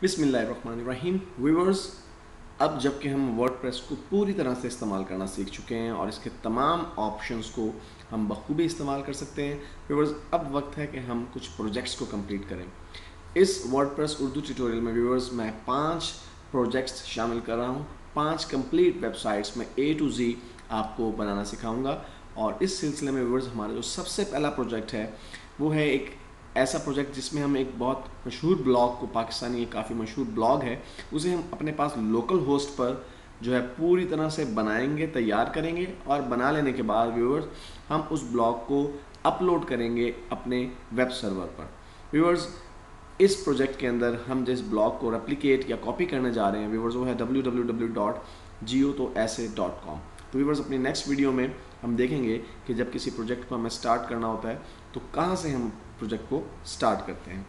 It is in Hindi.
बिसमीम व्यूवर्स अब जबकि हम वर्डप्रेस को पूरी तरह से इस्तेमाल करना सीख चुके हैं और इसके तमाम ऑप्शंस को हम बखूबी इस्तेमाल कर सकते हैं व्यूवर्स अब वक्त है कि हम कुछ प्रोजेक्ट्स को कंप्लीट करें। इस वर्डप्रेस उर्दू ट्यूटोरियल में व्यूवर्स मैं पाँच प्रोजेक्ट्स शामिल कर रहा हूँ। पाँच कंप्लीट वेबसाइट्स में ए टू जी आपको बनाना सिखाऊँगा। और इस सिलसिले में व्यूवर्स हमारा जो सबसे पहला प्रोजेक्ट है, वो है एक ऐसा प्रोजेक्ट जिसमें हम एक बहुत मशहूर ब्लॉग को, पाकिस्तानी काफ़ी मशहूर ब्लॉग है, उसे हम अपने पास लोकल होस्ट पर जो है पूरी तरह से बनाएँगे, तैयार करेंगे और बना लेने के बाद व्यूवर्स हम उस ब्लॉग को अपलोड करेंगे अपने वेब सर्वर पर। व्यूवर्स इस प्रोजेक्ट के अंदर हम जिस ब्लॉग को रेप्लिकेट या कॉपी करने जा रहे हैं व्यूवर्स वो है W W W dot geo तो ऐसे डॉट कॉम तो व्यूवर्स अपनी नेक्स्ट वीडियो में हम देखेंगे कि जब किसी प्रोजेक्ट को हमें स्टार्ट करना होता है तो कहाँ से हम प्रोजेक्ट को स्टार्ट करते हैं।